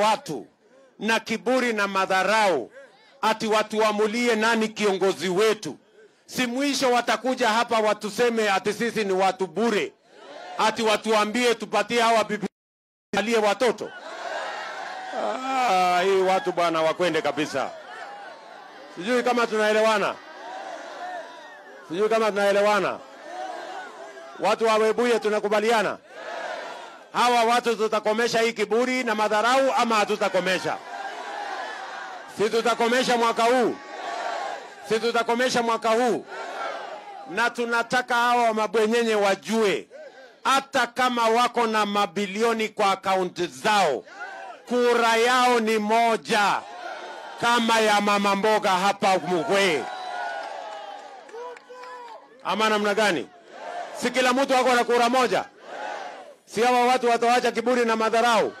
watu na kiburi na madharau, ati watuamulie nani kiongozi wetu. Si mwisho watakuja hapa watuseme ati sisi ni watu bure, ati watuambie tupatie hawa bibi alie watoto. Ah, hii watu bwana wakwende kabisa. Sijui kama tunaelewana, sijui kama tunaelewana. Watu wa Webuye tunakubaliana? Hawa watu tutakomesha hii kiburi na madharau ama hatutakomesha? Si tutakomesha mwaka huu, si tutakomesha mwaka huu. Na tunataka hawa mabwenyenye wajue, hata kama wako na mabilioni kwa akaunti zao, kura yao ni moja kama ya mama mboga hapa Mugwee, ama namna gani? Si kila mtu wako na kura moja? Si hawa watu watawacha kiburi na madharau?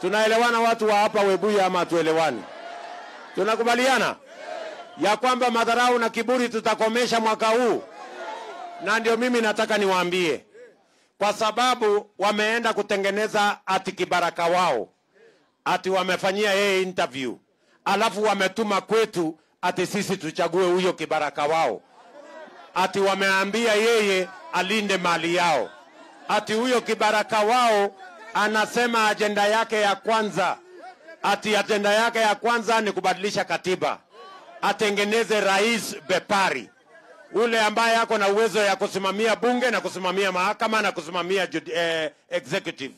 Tunaelewana watu wa hapa Webuye ama tuelewani? Tunakubaliana ya kwamba madharau na kiburi tutakomesha mwaka huu, na ndio mimi nataka niwaambie, kwa sababu wameenda kutengeneza ati kibaraka wao, ati wamefanyia yeye interview, alafu wametuma kwetu ati sisi tuchague huyo kibaraka wao, ati wameambia yeye alinde mali yao, ati huyo kibaraka wao anasema ajenda yake ya kwanza ati ajenda yake ya kwanza ni kubadilisha katiba, atengeneze rais bepari, ule ambaye ako na uwezo ya kusimamia bunge na kusimamia mahakama na kusimamia eh, executive.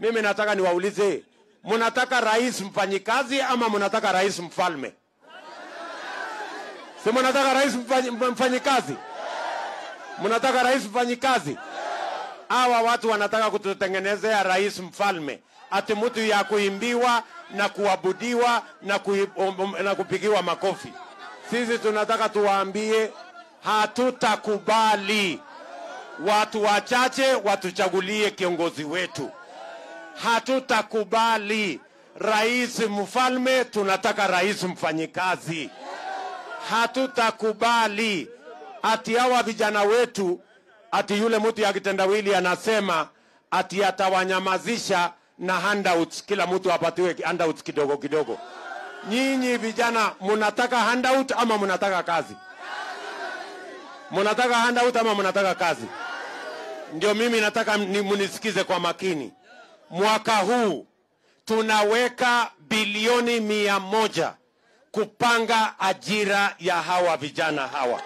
Mimi nataka niwaulize, mnataka rais mfanyikazi ama mnataka rais mfalme? Si mnataka rais mfanyikazi? Mnataka rais mfanyikazi? Hawa watu wanataka kututengenezea rais mfalme, ati mtu ya kuimbiwa na kuabudiwa na, ku, na kupigiwa makofi. Sisi tunataka tuwaambie, hatutakubali watu wachache watuchagulie kiongozi wetu. Hatutakubali rais mfalme, tunataka rais mfanyikazi. Hatutakubali ati hawa vijana wetu ati yule mtu ya kitendawili anasema ati atawanyamazisha na handouts, kila mtu apatiwe handouts kidogo kidogo. Nyinyi vijana mnataka handout ama mnataka kazi? Mnataka handout ama mnataka kazi? Ndio mimi nataka ni munisikize kwa makini. Mwaka huu tunaweka bilioni mia moja kupanga ajira ya hawa vijana hawa.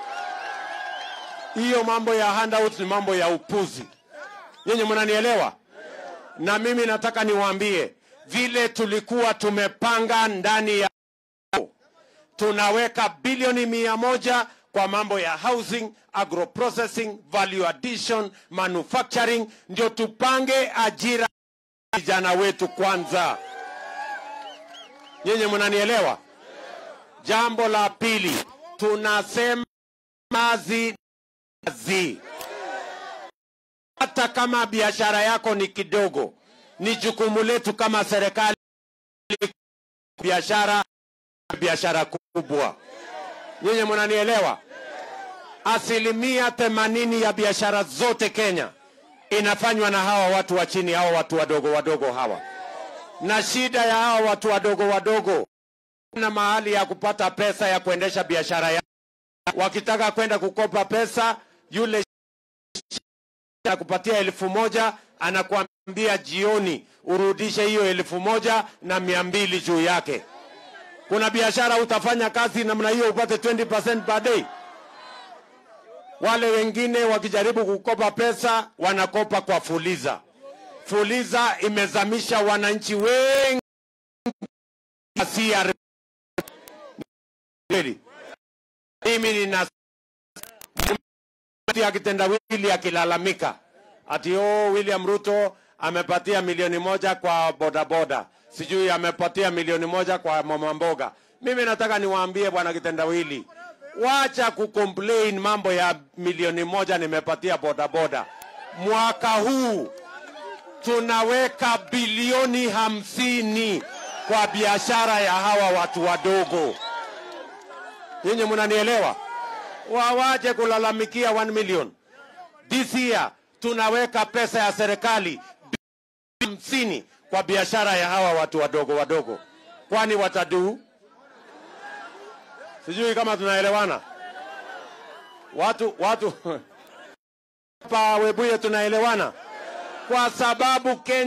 Hiyo mambo ya handouts ni mambo ya upuzi. Nyinyi mnanielewa? Na mimi nataka niwaambie vile tulikuwa tumepanga ndani ya tunaweka bilioni mia moja kwa mambo ya housing, agro processing, value addition, manufacturing, ndio tupange ajira vijana wetu kwanza. Nyinyi mnanielewa? Jambo la pili, tunasema mazi kazi. Hata kama biashara yako ni kidogo, ni jukumu letu kama serikali biashara biashara kubwa. Nyinyi mnanielewa? Asilimia themanini ya biashara zote Kenya inafanywa na hawa watu wa chini, hawa watu wadogo wadogo hawa, na shida ya hawa watu wadogo wadogo na mahali ya kupata pesa ya kuendesha biashara yao. Wakitaka kwenda kukopa pesa, yule anakupatia elfu moja anakuambia jioni urudishe hiyo elfu moja na mia mbili juu yake. Kuna biashara utafanya kazi namna hiyo upate 20% per day. Wale wengine wakijaribu kukopa pesa wanakopa kwa Fuliza. Fuliza imezamisha wananchi wengi. Mimi nina ya kitendawili akilalamika ati oh, William Ruto amepatia milioni moja kwa bodaboda, sijui amepatia milioni moja kwa mama mboga. Mimi nataka niwaambie bwana kitendawili, wacha kucomplain mambo ya milioni moja nimepatia bodaboda. Mwaka huu tunaweka bilioni hamsini kwa biashara ya hawa watu wadogo. Nyinyi mnanielewa? Wawache kulalamikia 1 million. This year tunaweka pesa ya serikali hamsini kwa biashara ya hawa watu wadogo wadogo, kwani wataduu? Sijui kama tunaelewana watu watu pa Webuye, tunaelewana kwa sababu Kenya